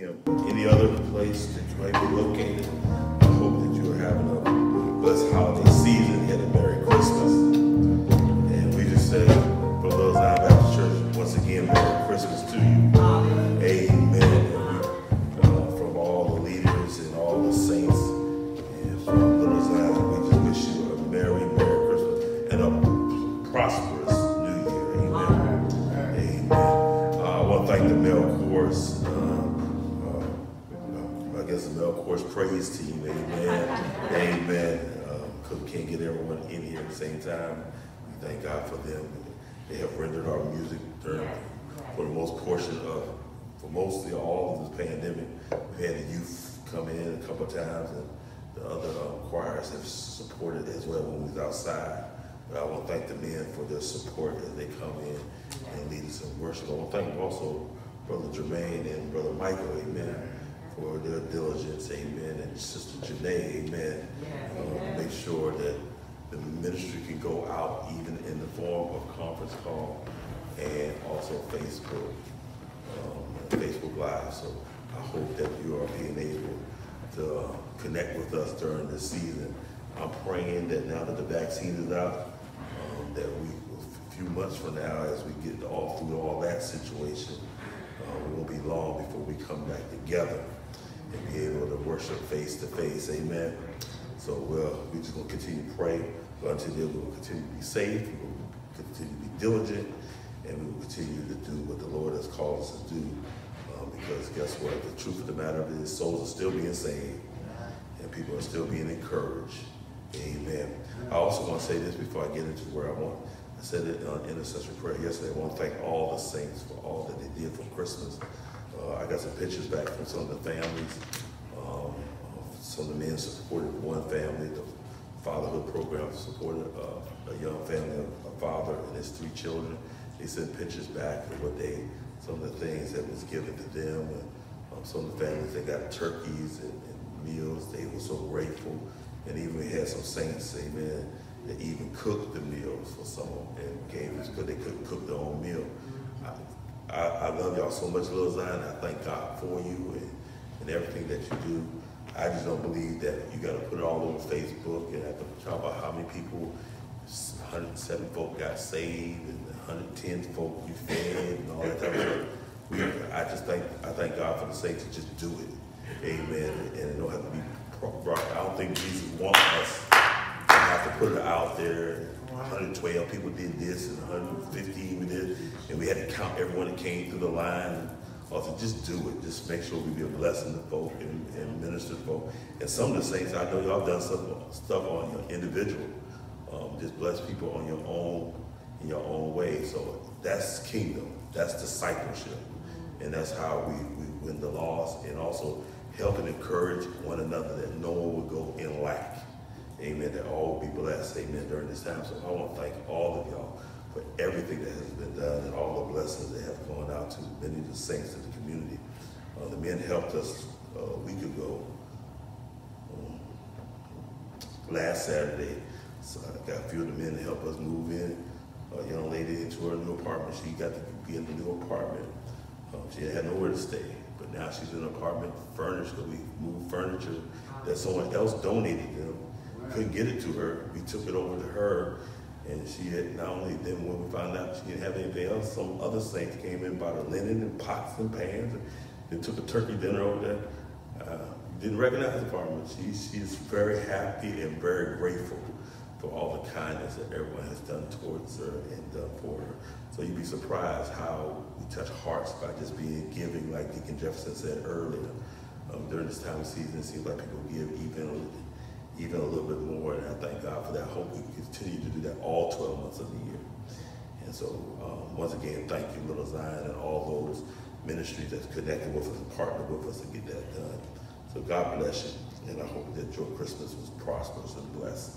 him. Any other place that you might be located, I hope that you're having a blessed holiday season and a Merry Christmas. And we just say, for Little Zion Baptist Church, once again, Merry Christmas to you. Praise team. Amen. Amen. Because we can't get everyone in here at the same time. We thank God for them. They have rendered our music during, for the most portion of, for mostly all of this pandemic. We had the youth come in a couple of times and the other uh, choirs have supported as well when we was outside. But I want to thank the men for their support as they come in and lead us in worship. I want to thank also Brother Jermaine and Brother Michael, amen, for their diligence, amen, and Sister Janae, amen. Uh, make sure that the ministry can go out even in the form of conference call and also Facebook, um, Facebook Live. So I hope that you are being able to connect with us during this season. I'm praying that now that the vaccine is out, um, that we, a few months from now, as we get all through all that situation, uh, it won't be long before we come back together and be able to worship face to face. Amen. So well, we just gonna continue to pray until then we will continue to be safe, we will continue to be diligent, and we will continue to do what the Lord has called us to do. Um, because guess what? The truth of the matter is souls are still being saved and people are still being encouraged. Amen. I also want to say this before I get into where I want. I said it on intercessory prayer yesterday. I want to thank all the saints for all that they did for Christmas. Uh, I got some pictures back from some of the families. Um, some of the men supported one family. The fatherhood program supported uh, a young family, of a father and his three children. They sent pictures back of what they, some of the things that was given to them. And um, some of the families that got turkeys and, and meals. They were so grateful. And even had some saints, amen, that even cooked the meals for some of them and gave us because they couldn't cook their own meal. I, I, love y'all so much, Little Zion. I thank God for you and, and everything that you do. I just don't believe that you got to put it all over Facebook and have to talk about how many people, 107 folk got saved and 110 folk you fed and all that type of stuff. We, I just thank I thank God for the saints to just do it. Amen. And it don't have to be brought. I don't think Jesus wants us to have to put it out there. 112 people did this and 115 we did, and we had to count everyone that came through the line. Also, just do it. Just make sure we be a blessing to folk and, and minister to folk. And some of the saints, I know y'all done stuff, stuff on your individual. Um, just bless people on your own, in your own way. So that's kingdom. That's discipleship. And that's how we, we win the loss and also help and encourage one another that no one will go in lack. Amen. That all will be blessed. Amen. During this time. So I want to thank all of y'all for everything that has been done and all the blessings that have gone out to many of the saints of the community. Uh, the men helped us uh, a week ago, um, last Saturday. So I got a few of the men to help us move in. A young lady into her new apartment. She got to be in the new apartment. Um, she had nowhere to stay, but now she's in an apartment furnished. We moved furniture that someone else donated them. Couldn't get it to her. We took it over to her and she had not only then when we found out she didn't have anything else, some other saints came in, bought her linen and pots and pans, and they took a turkey dinner over there. Uh, didn't recognize the apartment. She, she's very happy and very grateful for all the kindness that everyone has done towards her and done for her. So you'd be surprised how we touch hearts by just being giving, like Deacon Jefferson said earlier. Um, during this time of season, it seems like people give even even a little bit more, and I thank God for that. I hope we continue to do that all 12 months of the year. And so, um, once again, thank you, Little Zion, and all those ministries that's connected with us and partnered with us to get that done. So, God bless you, and I hope that your Christmas was prosperous and blessed.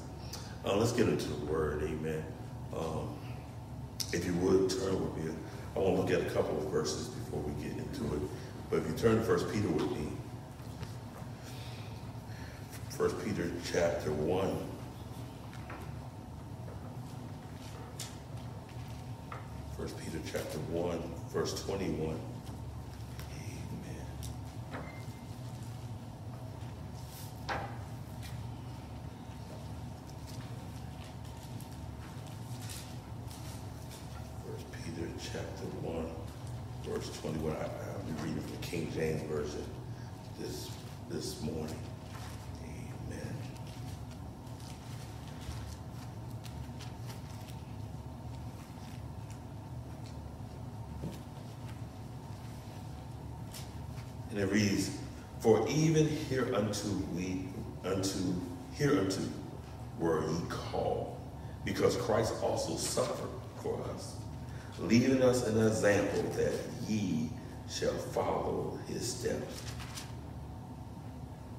Uh, let's get into the Word, Amen. Um, if you would turn with me, I want to look at a couple of verses before we get into it. But if you turn to First Peter with me, First Peter chapter 1. First Peter chapter 1, verse 21. Amen. chapter 1, verse 21. I, I'll be reading from King James Version this, this morning. Amen. And it reads, For even hereunto we unto hereunto were ye called, because Christ also suffered for us, leaving us an example that ye shall follow his steps.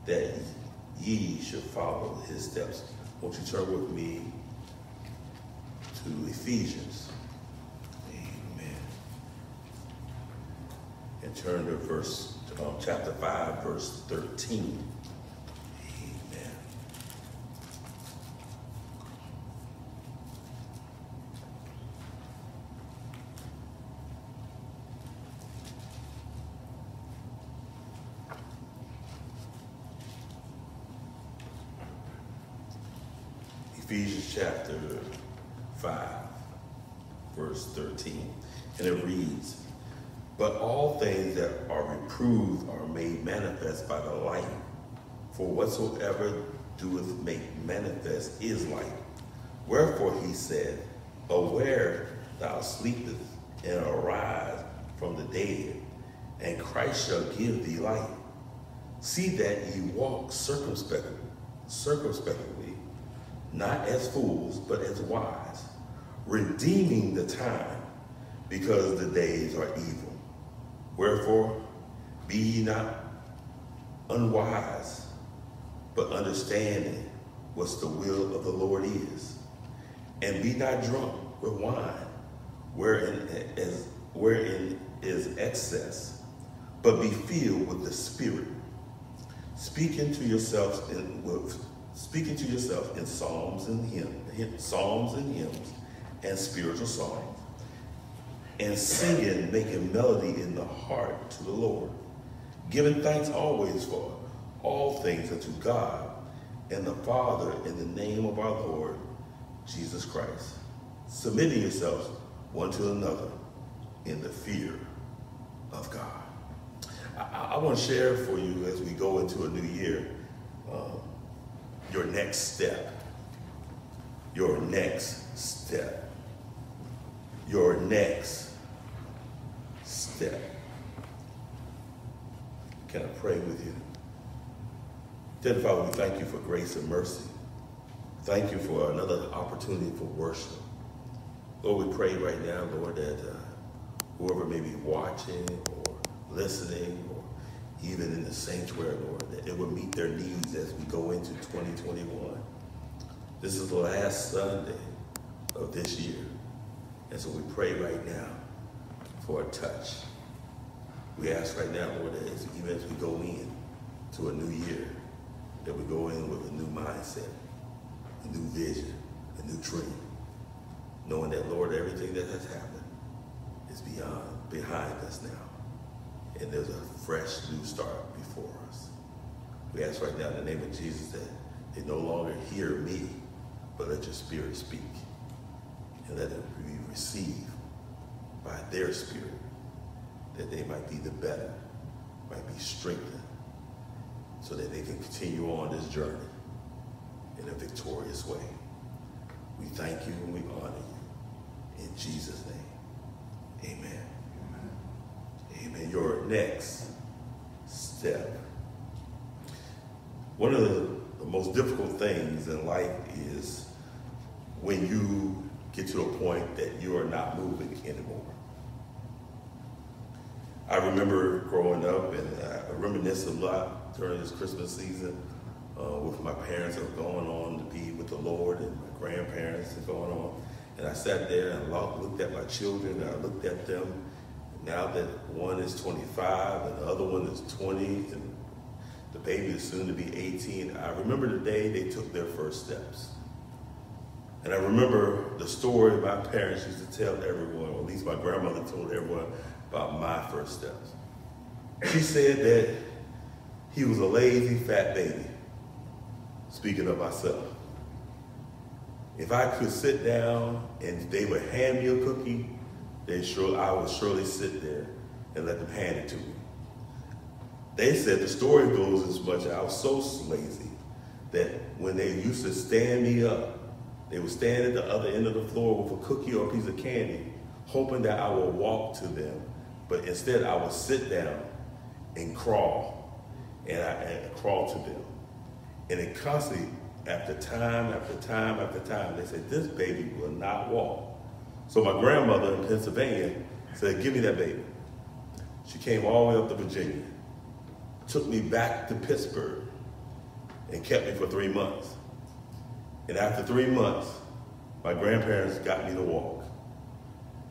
That ye should follow his steps. Won't you turn with me to Ephesians? Amen. And turn to verse um, chapter 5, verse 13. Amen. Ephesians chapter 5, verse 13. And it reads, But all things that are reproved are made manifest by the light. For whatsoever doeth make manifest is light. Wherefore he said, Aware thou sleepest, and arise from the dead, and Christ shall give thee light. See that ye walk circumspectly, circumspectly, not as fools, but as wise, redeeming the time, because the days are evil. Wherefore, be ye not unwise, but understanding what's the will of the Lord is. And be not drunk with wine, wherein is, wherein is excess, but be filled with the Spirit, speaking to yourselves in with speaking to yourself in psalms and hymns, psalms and hymns, and spiritual songs, and singing, making melody in the heart to the Lord, giving thanks always for all things unto God and the Father in the name of our Lord Jesus Christ, submitting yourselves one to another in the fear of God. I, I want to share for you as we go into a new year um, your next step. Your next step. Your next step. Can I pray with you? Dear Father, we thank you for grace and mercy. Thank you for another opportunity for worship. Lord, we pray right now, Lord, that uh, whoever may be watching or listening or even in the sanctuary, Lord, that it would meet their needs as we go into 2021. This is the last Sunday of this year. And so we pray right now for a touch. We ask right now, Lord, that as, even as we go in to a new year, that we go in with a new mindset, a new vision, a new dream, knowing that, Lord, everything that has happened is beyond, behind us now. And there's a fresh new start before us. We ask right now in the name of Jesus that they no longer hear me, but let your spirit speak. And let it be received by their spirit, that they might be the better, might be strengthened, so that they can continue on this journey in a victorious way. We thank you and we honor you. In Jesus' name, amen. Amen. Your next step. One of the, the most difficult things in life is when you get to a point that you are not moving anymore. I remember growing up and I reminisce a lot during this Christmas season uh, with my parents were going on to be with the Lord and my grandparents and going on. And I sat there and looked at my children and I looked at them. Now that one is 25 and the other one is 20 and the baby is soon to be 18, I remember the day they took their first steps. And I remember the story my parents used to tell everyone, or at least my grandmother told everyone about my first steps. She said that he was a lazy, fat baby. Speaking of myself. If I could sit down and they would hand me a cookie, they sure I would surely sit there and let them hand it to me. They said the story goes as much I was so lazy that when they used to stand me up, they would stand at the other end of the floor with a cookie or a piece of candy, hoping that I would walk to them. But instead, I would sit down and crawl, and I and crawl to them. And it constantly, after time after time after time, they said, This baby will not walk. So my grandmother in Pennsylvania said, Give me that baby. She came all the way up to Virginia, took me back to Pittsburgh, and kept me for three months. And after three months, my grandparents got me to walk.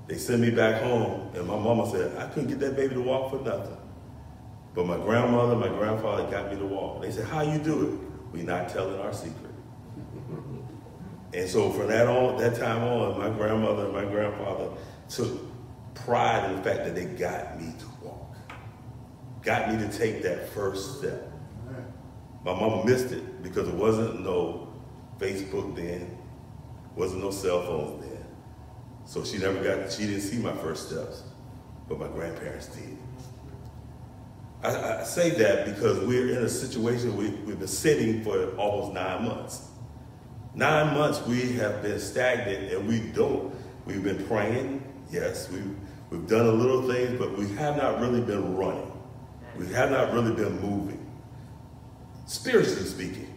They sent me back home, and my mama said, I couldn't get that baby to walk for nothing. But my grandmother, and my grandfather got me to walk. They said, how you do it? We not telling our secret. And so from that on, that time on, my grandmother and my grandfather took pride in the fact that they got me to walk, got me to take that first step. My mama missed it because it wasn't no Facebook then, wasn't no cell phones then. So she never got, she didn't see my first steps, but my grandparents did. I, I say that because we're in a situation we, we've been sitting for almost nine months. Nine months we have been stagnant and we don't. We've been praying, yes, we've, we've done a little things, but we have not really been running. We have not really been moving, spiritually speaking,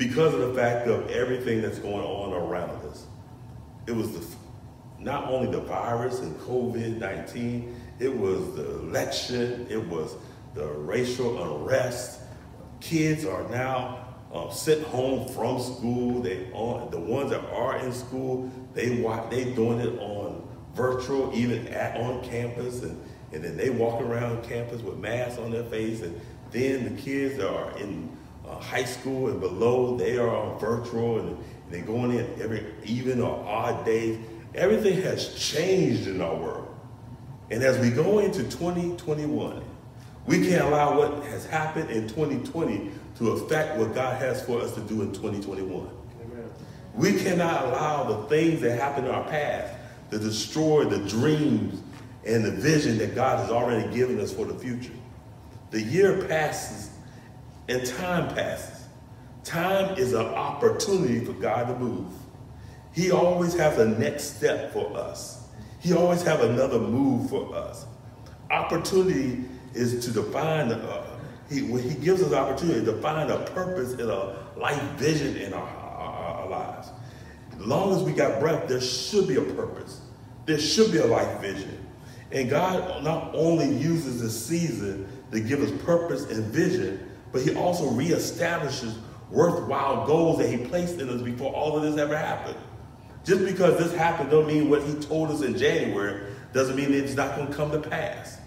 because of the fact of everything that's going on around us. It was the, not only the virus and COVID-19, it was the election, it was the racial unrest. Kids are now um, sent home from school. They on the ones that are in school, they watch, they doing it on virtual, even at on campus, and, and then they walk around campus with masks on their face. And then the kids that are in uh, high school and below, they are on virtual, and, they're going in every even or odd days. Everything has changed in our world. And as we go into 2021, we can't allow what has happened in 2020 to affect what God has for us to do in 2021. Amen. We cannot allow the things that happened in our past to destroy the dreams and the vision that God has already given us for the future. The year passes and time passes. Time is an opportunity for God to move. He always has a next step for us. He always have another move for us. Opportunity is to define, uh, he, when he gives us opportunity to find a purpose and a life vision in our, our, our lives. As long as we got breath, there should be a purpose. There should be a life vision. And God not only uses the season to give us purpose and vision, but he also reestablishes worthwhile goals that he placed in us before all of this ever happened. Just because this happened don't mean what he told us in January doesn't mean it's not going to come to pass.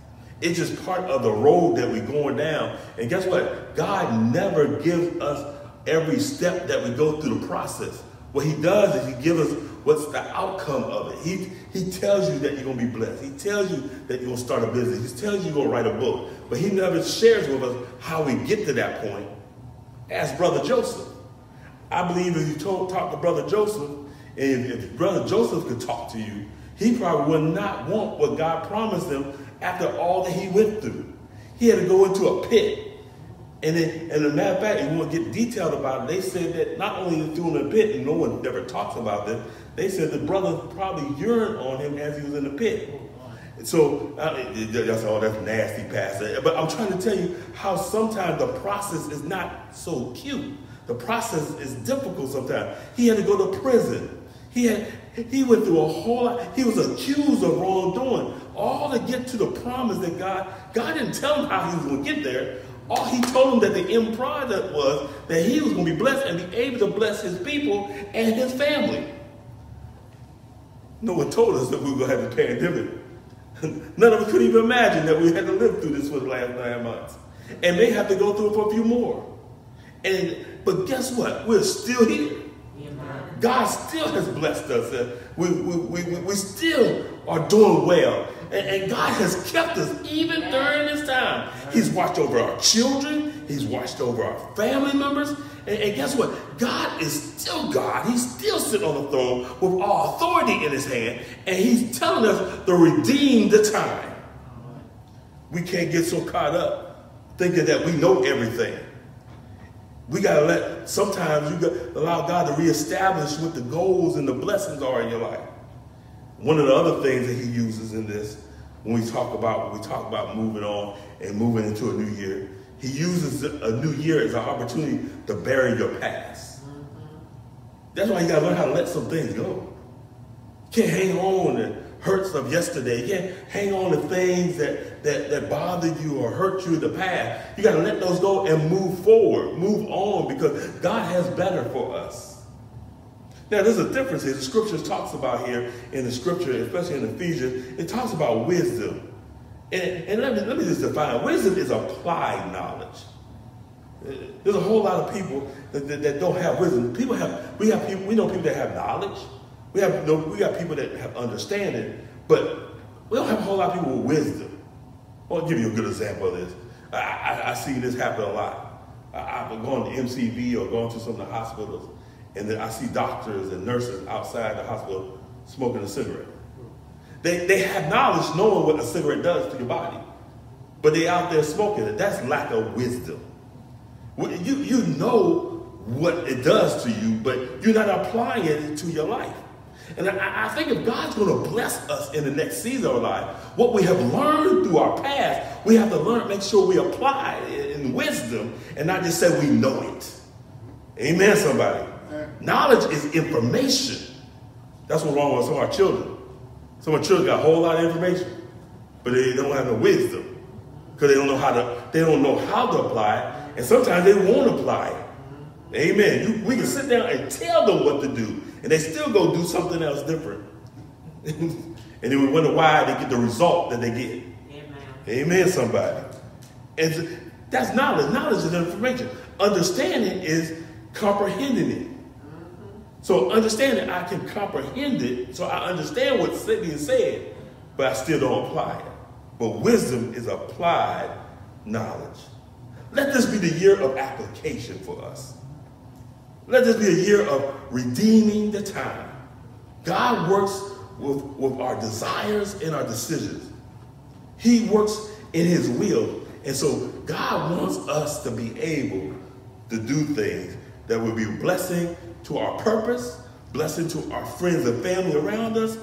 It's just part of the road that we're going down. And guess what? God never gives us every step that we go through the process. What he does is he gives us what's the outcome of it. He, he tells you that you're going to be blessed. He tells you that you're going to start a business. He tells you you're going to write a book. But he never shares with us how we get to that point. Ask Brother Joseph. I believe if you told, talk to Brother Joseph, and if, if Brother Joseph could talk to you, he probably would not want what God promised him after all that he went through. He had to go into a pit. And then, and a matter of fact, if you want to get detailed about it, they said that not only him in a pit, and no one ever talks about this, they said the brother probably yearned on him as he was in the pit. So uh, that's all that's nasty, Pastor. But I'm trying to tell you how sometimes the process is not so cute. The process is difficult sometimes. He had to go to prison. He had he went through a whole lot. He was accused of wrongdoing, all to get to the promise that God, God didn't tell him how he was going to get there. All he told him that the end product was that he was going to be blessed and be able to bless his people and his family. No one told us that we were going to have a pandemic. None of us could even imagine that we had to live through this for the last nine months. And may have to go through it for a few more. And but guess what? We're still here. God still has blessed us. Uh, we, we, we, we still are doing well. And, and God has kept us even during this time. He's watched over our children, He's watched over our family members. And, and guess what? God is still God. He's still sitting on the throne with all authority in His hand. And He's telling us to redeem the time. We can't get so caught up thinking that we know everything. We got to let, sometimes you got allow God to reestablish what the goals and the blessings are in your life. One of the other things that he uses in this, when we talk about, when we talk about moving on and moving into a new year, he uses a new year as an opportunity to bury your past. That's why you got to learn how to let some things go. You can't hang on to hurts of yesterday. You can't hang on to things that, that, that bothered you or hurt you in the past. You got to let those go and move forward, move on, because God has better for us. Now, there's a difference here. The scripture talks about here in the scripture, especially in Ephesians, it talks about wisdom. And, and let, me, let me just define wisdom is applied knowledge. There's a whole lot of people that, that, that, don't have wisdom. People have, we have people, we know people that have knowledge. We have, know, we got people that have understanding, but we don't have a whole lot of people with wisdom. I'll give you a good example of this. I, I, I see this happen a lot. I've been going to MCV or going to some of the hospitals, and then I see doctors and nurses outside the hospital smoking a cigarette. They, they have knowledge knowing what a cigarette does to your body, but they out there smoking it. That's lack of wisdom. You, you know what it does to you, but you're not applying it to your life. And I, I, think if God's going to bless us in the next season of life, what we have learned through our past, we have to learn, make sure we apply it in wisdom and not just say we know it. Amen, somebody. Knowledge is information. That's what's wrong with some of our children. Some of our children got a whole lot of information, but they don't have no wisdom because they don't know how to. They don't know how to apply it, and sometimes they won't apply it. Amen. You, we can sit down and tell them what to do, and they still go do something else different. and then we wonder why they get the result that they get. Amen. Amen, somebody. And that's knowledge. Knowledge is information. Understanding is comprehending it. So understanding, I can comprehend it, so I understand what's being said, but I still don't apply it. But wisdom is applied knowledge. Let this be the year of application for us. Let this be a year of redeeming the time. God works with, with our desires and our decisions. He works in his will. And so God wants us to be able to do things that will be blessing to our purpose, blessing to our friends and family around us.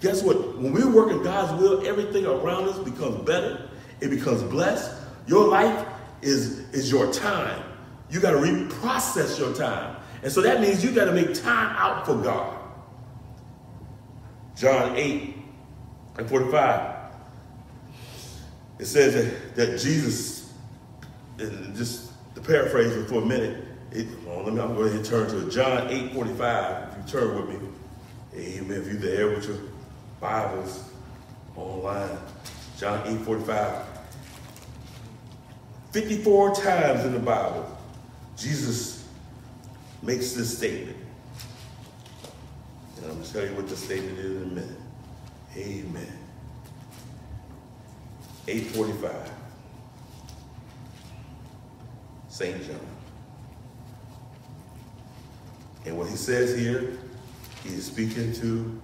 Guess what? When we work in God's will, everything around us becomes better. It becomes blessed. Your life is, is your time. You got to reprocess your time. And so that means you got to make time out for God. John 8 and 45. It says that, that Jesus, and just to paraphrase it for a minute, it, well, let me, I'm going to turn to. John 8 45. If you turn with me, amen. If you're there with your Bibles online, John 8 45. 54 times in the Bible, Jesus makes this statement. And I'm going to tell you what the statement is in a minute. Amen. 845. St. John. And what he says here, he is speaking to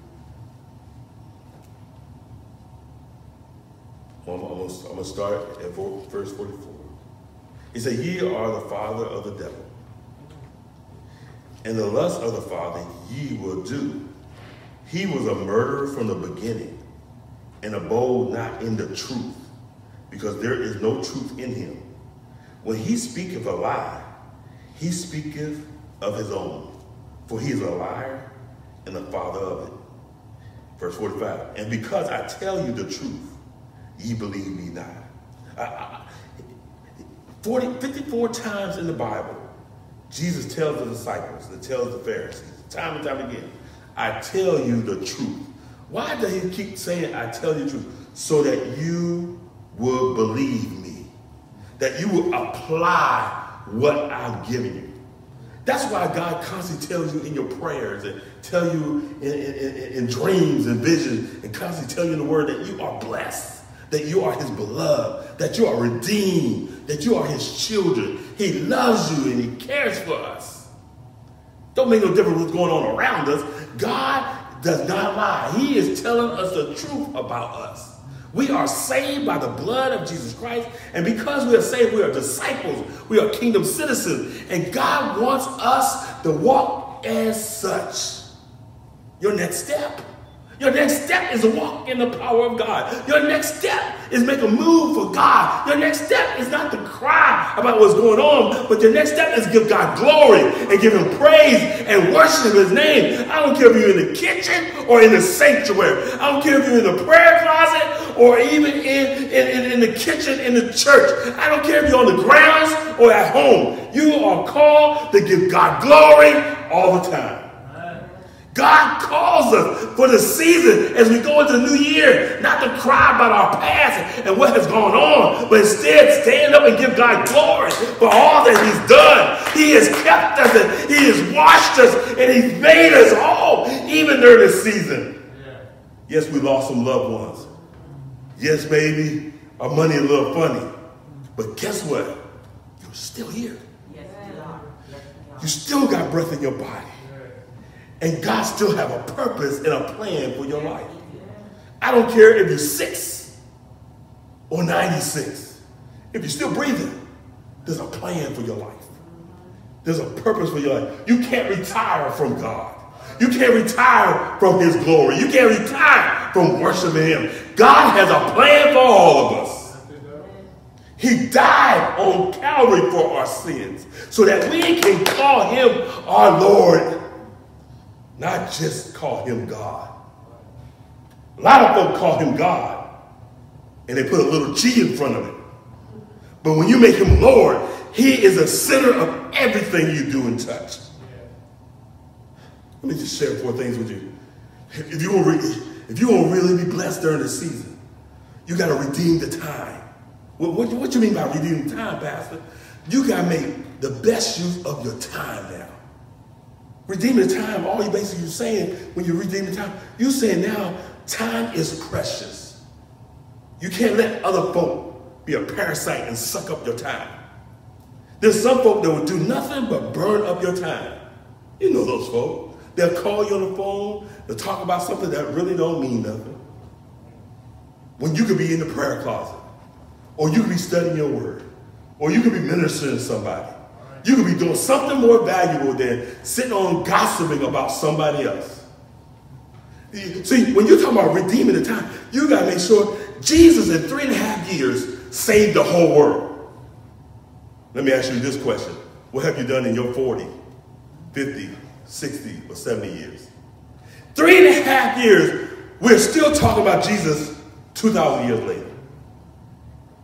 I'm going to start at verse 44. He said, Ye are the father of the devil and the lust of the Father ye will do. He was a murderer from the beginning, and abode not in the truth, because there is no truth in him. When he speaketh a lie, he speaketh of his own, for he is a liar and the father of it. Verse 45, and because I tell you the truth, ye believe me not. I, I, 40, 54 times in the Bible, Jesus tells the disciples, and tells the Pharisees, time and time again, I tell you the truth. Why does he keep saying, I tell you the truth? So that you will believe me, that you will apply what I'm giving you. That's why God constantly tells you in your prayers and tell you in, in, in, dreams and visions and constantly tell you in the word that you are blessed, that you are his beloved, that you are redeemed, that you are his children. He loves you and he cares for us. Don't make no difference what's going on around us. God does not lie. He is telling us the truth about us. We are saved by the blood of Jesus Christ. And because we are saved, we are disciples. We are kingdom citizens. And God wants us to walk as such. Your next step your next step is walk in the power of God. Your next step is make a move for God. Your next step is not to cry about what's going on, but your next step is give God glory and give him praise and worship his name. I don't care if you're in the kitchen or in the sanctuary. I don't care if you're in the prayer closet or even in, in, in, in the kitchen in the church. I don't care if you're on the grounds or at home. You are called to give God glory all the time. God calls us for the season as we go into the new year, not to cry about our past and what has gone on, but instead stand up and give God glory for all that He's done. He has kept us and He has washed us and He's made us whole, even during this season. Yes, we lost some loved ones. Yes, maybe our money a little funny. But guess what? You're still here. Yes, you are. You still got breath in your body. And God still have a purpose and a plan for your life. I don't care if you're six or 96. If you're still breathing, there's a plan for your life. There's a purpose for your life. You can't retire from God. You can't retire from his glory. You can't retire from worshiping him. God has a plan for all of us. He died on Calvary for our sins so that we can call him our Lord not just call him God. A lot of folk call him God, and they put a little G in front of it. But when you make him Lord, he is a center of everything you do and touch. Let me just share four things with you. If you want, if you to really be blessed during the season, you got to redeem the time. What, what, what you mean by redeeming time, Pastor? You got to make the best use of your time now. Redeeming the time, all you basically you're saying when you redeem the time, you saying now time is precious. You can't let other folk be a parasite and suck up your time. There's some folk that will do nothing but burn up your time. You know those folk. They'll call you on the phone, they'll talk about something that really don't mean nothing. When you could be in the prayer closet, or you could be studying your word, or you could be ministering to somebody. You could be doing something more valuable than sitting on gossiping about somebody else. See, when you're talking about redeeming the time, you got to make sure Jesus in three and a half years saved the whole world. Let me ask you this question. What have you done in your 40, 50, 60, or 70 years? Three and a half years, we're still talking about Jesus 2,000 years later.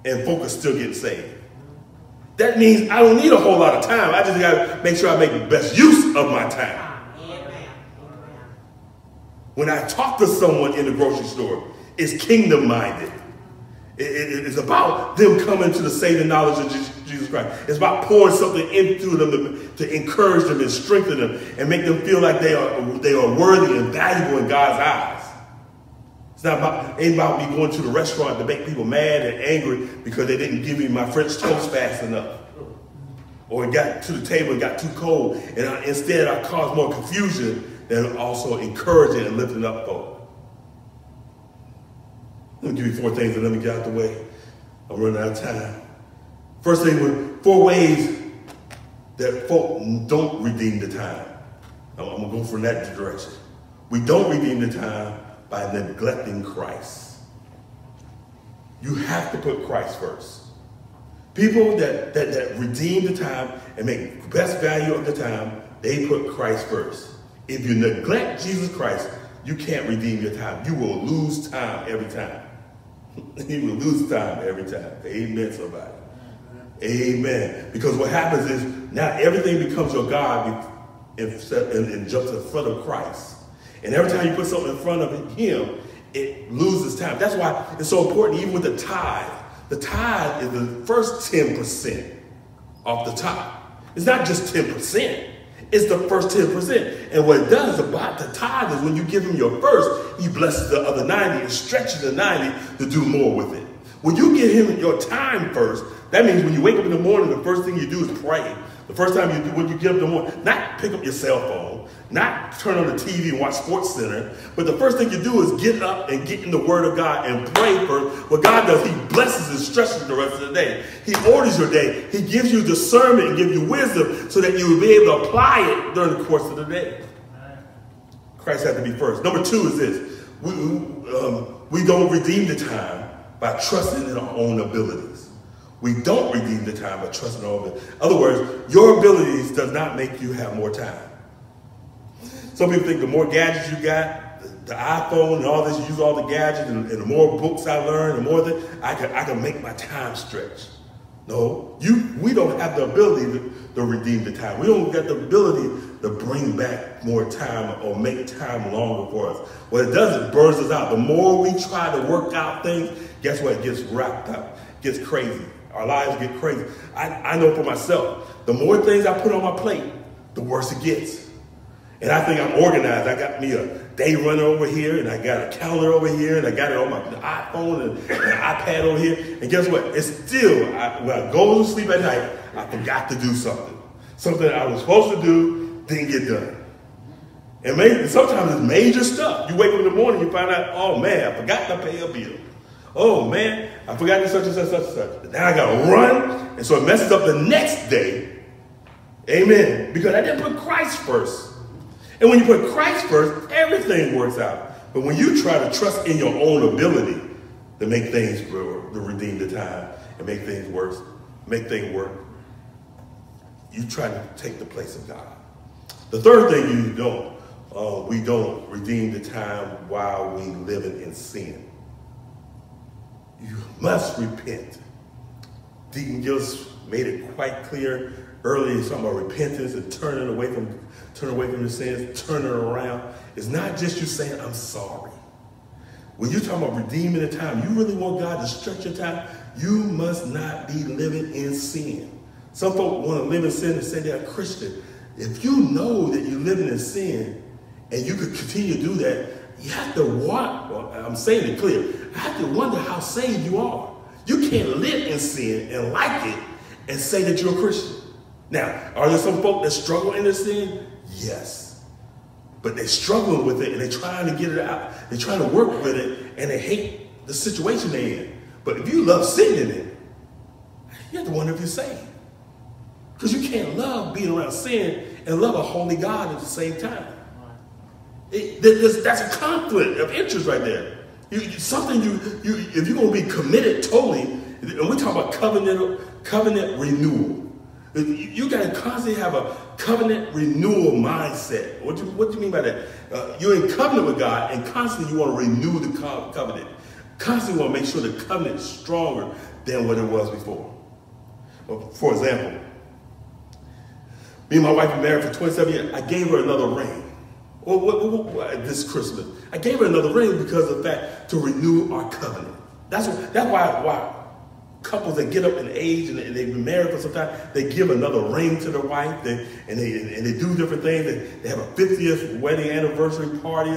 And folks are still getting saved. That means I don't need a whole lot of time. I just got to make sure I make the best use of my time. When I talk to someone in the grocery store, it's kingdom minded. it's about them coming to the saving knowledge of Jesus Christ. It's about pouring something into them to, to encourage them and strengthen them and make them feel like they are, they are worthy and valuable in God's eyes. It's not about, ain't about me going to the restaurant to make people mad and angry because they didn't give me my French toast fast enough. Or it got to the table and got too cold. And I, instead, I caused more confusion than also encouraging and lifting up folk. Let me give you four things and let me get out the way. I'm running out of time. First thing, four ways that folk don't redeem the time. I'm, I'm going to go from that direction. We don't redeem the time by neglecting Christ. You have to put Christ first. People that, that, that redeem the time and make best value of the time, they put Christ first. If you neglect Jesus Christ, you can't redeem your time. You will lose time every time. you will lose time every time. Amen, somebody. Amen. Because what happens is now everything becomes your God and, and, and jumps in front of Christ. And every time you put something in front of him, it loses time. That's why it's so important, even with the tithe. The tithe is the first 10% off the top. It's not just 10%. It's the first 10%. And what it does about the tithe is when you give him your first, he blesses the other 90 and stretches the 90 to do more with it. When you give him your time first, that means when you wake up in the morning, the first thing you do is pray. The first time you do, when you get up in the morning, not pick up your cell phone, not turn on the TV and watch Sports Center, but the first thing you do is get up and get in the Word of God and pray for what God does. He blesses and stretches the rest of the day. He orders your day. He gives you discernment and gives you wisdom so that you will be able to apply it during the course of the day. Christ had to be first. Number two is this. We, um, we don't redeem the time by trusting in our own abilities. We don't redeem the time by trusting in our own. In other words, your abilities does not make you have more time. Some people think the more gadgets you got, the, the iPhone and all this, you use all the gadgets, and, and, the more books I learn, the more that I can, I can make my time stretch. No, you, we don't have the ability to, to redeem the time. We don't get the ability to bring back more time or make time longer for us. What it does, it burns us out. The more we try to work out things, guess what? It gets wrapped up, gets crazy. Our lives get crazy. I, I know for myself, the more things I put on my plate, the worse it gets. And I think I'm organized. I got me a day runner over here, and I got a calendar over here, and I got it on my iPhone and, and iPad over here. And guess what? It's still, I, when I go to sleep at night, I forgot to do something. Something I was supposed to do didn't get done. And maybe, sometimes it's major stuff. You wake up in the morning, you find out, oh man, I forgot to pay a bill. Oh man, I forgot to such and such, such and such. Now I gotta run, and so it messes up the next day. Amen. Because I didn't put Christ first. And when you put Christ first, everything works out. But when you try to trust in your own ability to make things to redeem the time and make things worse, make things work, you try to take the place of God. The third thing you don't, uh, we don't redeem the time while we living in sin. You must repent. Deacon Gills made it quite clear earlier, talking about repentance and turning away from turn away from your sins, turn it around. It's not just you saying, I'm sorry. When you're talking about redeeming the time, you really want God to stretch your time, you must not be living in sin. Some folk want to live in sin and say they're a Christian. If you know that you're living in sin and you could continue to do that, you have to want, well, I'm saying it clear, I have to wonder how saved you are. You can't live in sin and like it and say that you're a Christian. Now, are there some folk that struggle in their sin? Yes. But they're struggling with it and they're trying to get it out. They're trying to work with it and they hate the situation they're in. But if you love sitting in it, you have to wonder if you're saved. Because you can't love being around sin and love a holy God at the same time. It, that's a conflict of interest right there. You, something you, you if you're going to be committed totally, and we talk about covenant, covenant renewal. You got to constantly have a covenant renewal mindset. What do, you, what do you mean by that? Uh, you're in covenant with God, and constantly you want to renew the co covenant. Constantly want to make sure the covenant is stronger than what it was before. For example, me and my wife been married for 27 years. I gave her another ring. Well, what, what, what, this Christmas, I gave her another ring because of that to renew our covenant. That's that's why, why couples that get up in age and, they've been married for some time, they give another ring to their wife they, and, they, and they do different things. They, they have a 50th wedding anniversary party.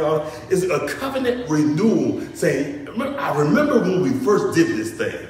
It's a covenant renewal saying, I remember when we first did this thing.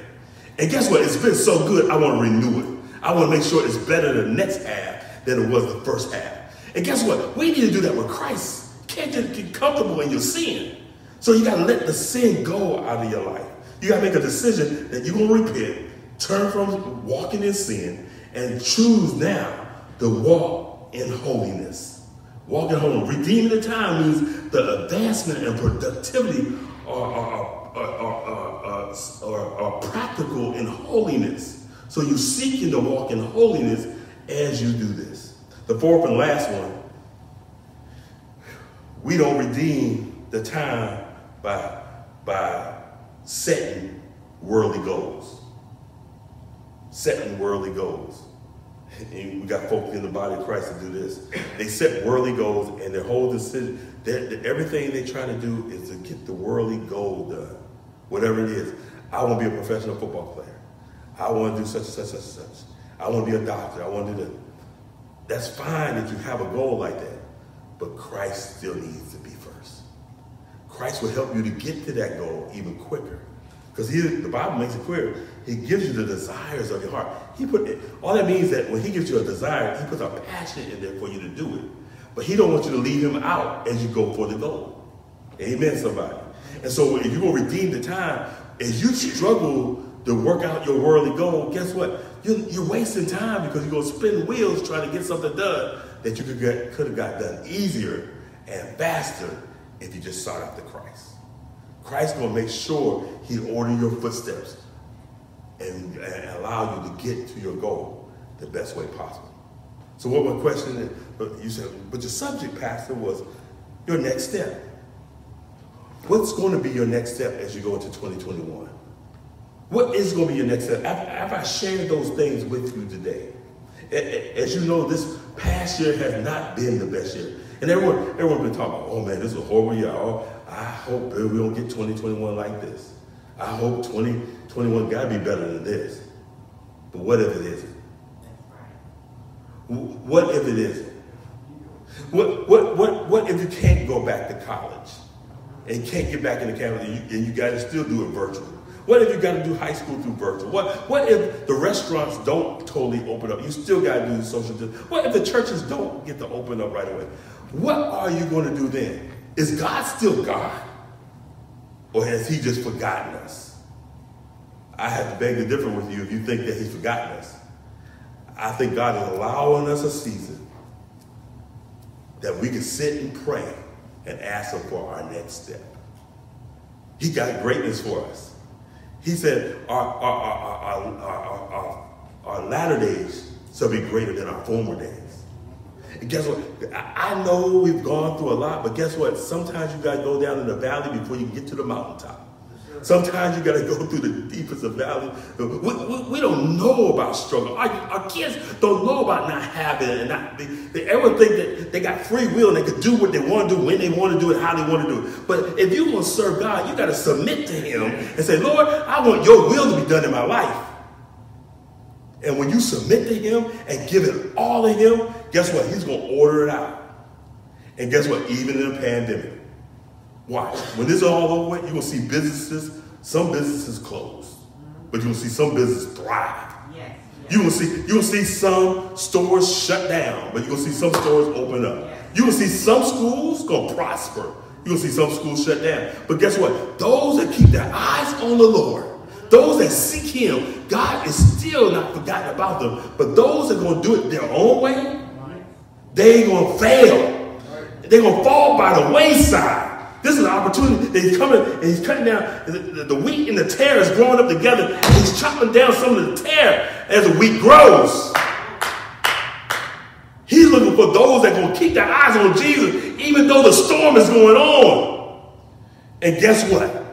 And guess what? It's been so good, I want to renew it. I want to make sure it's better the next half than it was the first half. And guess what? We need to do that with Christ. Can't just get comfortable in your sin. So you got to let the sin go out of your life. You got to make a decision that you're going to repent, turn from walking in sin, and choose now to walk in holiness. Walk in holiness. Redeeming the time means the advancement and productivity are, are, are, are, are practical in holiness. So you're seeking to walk in holiness as you do this. The fourth and last one, we don't redeem the time by, by setting worldly goals. Setting worldly goals. And we got folks in the body of Christ to do this. They set worldly goals and their whole decision, they're, everything they try to do is to get the worldly goal done. Whatever it is. I want to be a professional football player. I want to do such and such, such and such. I want to be a doctor. I want to do that. That's fine that you have a goal like that, but Christ still needs to be first. Christ will help you to get to that goal even quicker. Because the Bible makes it clear, he gives you the desires of your heart. He put it, all that means that when he gives you a desire, he puts a passion in there for you to do it. But he don't want you to leave him out as you go for the goal. Amen, somebody. And so if going to redeem the time, as you struggle to work out your worldly goal, guess what? You're, you're wasting time because you're going to spin wheels trying to get something done that you could, get, could have got done easier and faster if you just sought after Christ. Christ to make sure he order your footsteps and, and, allow you to get to your goal the best way possible. So what my question is, you said, but your subject, Pastor, was your next step. What's going to be your next step as you go into 2021? What is going to be your next step? After I shared those things with you today, as you know, this past year has not been the best year. And everyone, everyone been talking about, oh man, this is a horrible year. Oh, I hope we don't get 2021 like this. I hope 2021 got to be better than this. But what if it isn't? What if it isn't? What, what, what, what if you can't go back to college and can't get back in the campus and you, and you got to still do it virtual? What if you got to do high school through virtual? What, what if the restaurants don't totally open up? You still got to do the social distance. What if the churches don't get to open up right away? What are you going to do then? Is God still God? Or has he just forgotten us? I have to beg to differ with you if you think that he's forgotten us. I think God is allowing us a season that we can sit and pray and ask him for our next step. He got greatness for us. He said, our, our, our, our, our latter days shall be greater than our former days. And guess what? I know we've gone through a lot, but guess what? Sometimes you got to go down in the valley before you get to the mountaintop. Sometimes you got to go through the deepest of valleys. We, we, we, don't know about struggle. Our, our, kids don't know about not having and not. They, they ever think that they got free will and they could do what they want to do, when they want to do it, how they want to do it. But if you want to serve God, you got to submit to Him and say, Lord, I want Your will to be done in my life. And when you submit to Him and give it all to Him, guess what? He's going to order it out. And guess what? Even in a pandemic. Watch. When this is all over you're going to see businesses, some businesses close. But you're going to see some businesses thrive. Yes, yes. You will see you will see some stores shut down, but you will see some stores open up. Yes. You will see some schools go prosper. You will see some schools shut down. But guess what? Those that keep their eyes on the Lord, those that seek Him, God is still not forgotten about them. But those that are going to do it their own way, they ain't to fail. They're to fall by the wayside. This is an opportunity that he's coming and he's cutting down the, the, wheat and the tare is growing up together. He's chopping down some of the tare as the wheat grows. He's looking for those that to keep their eyes on Jesus, even though the storm is going on. And guess what?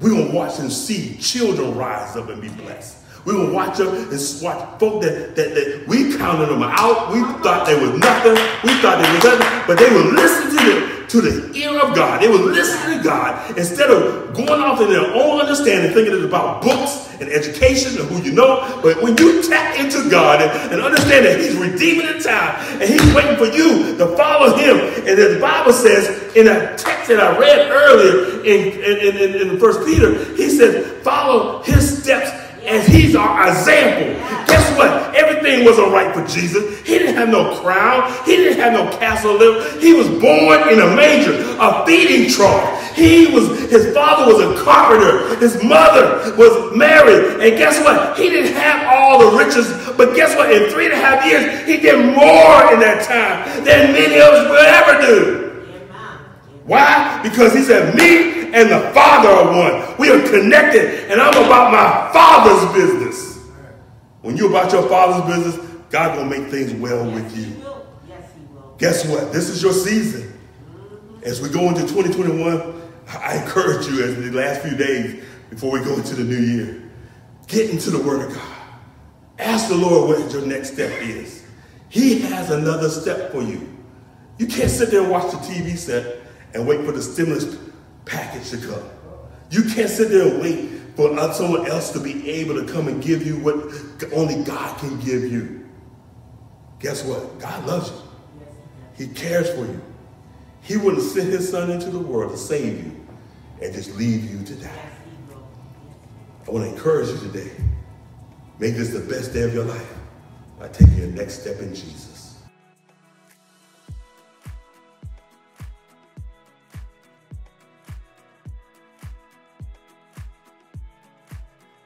We're to watch and see children rise up and be blessed. Going to watch them and watch folk that, that, that we counted them out. We thought they was nothing. We thought they was nothing. But they would listen to the, to the ear of God. They would listen to God instead of going off in their own understanding, thinking it's about books and education and who you know. But when you tap into God and, and understand that He's redeeming the time and He's waiting for you to follow Him. And the Bible says in that text that I read earlier in, in, in, in First Peter, He says, follow His steps as he's our example. Guess what? Everything was all right for Jesus. He didn't have no crown. He didn't have no castle live. He was born in a manger, a feeding trough. He was, his father was a carpenter. His mother was married. And guess what? He didn't have all the riches. But guess what? In three and a half years, he did more in that time than many of us will ever do. Because he said, me and the Father are one. We are connected, and I'm about my Father's business. When you're about your Father's business, God will make things well yes, with you. Yes, Guess what? This is your season. As we go into 2021, I encourage you as the last few days before we go into the new year, get into the Word of God. Ask the Lord what your next step is. He has another step for you. You can't sit there and watch the TV set and wait for the stimulus package to come. You can't sit there and wait for someone else to be able to come and give you what only God can give you. guess what? God loves you. He cares for you. He wouldn't send his son into the world to save you and just leave you to die. I want to encourage you today. Make this the best day of your life by taking your next step in Jesus.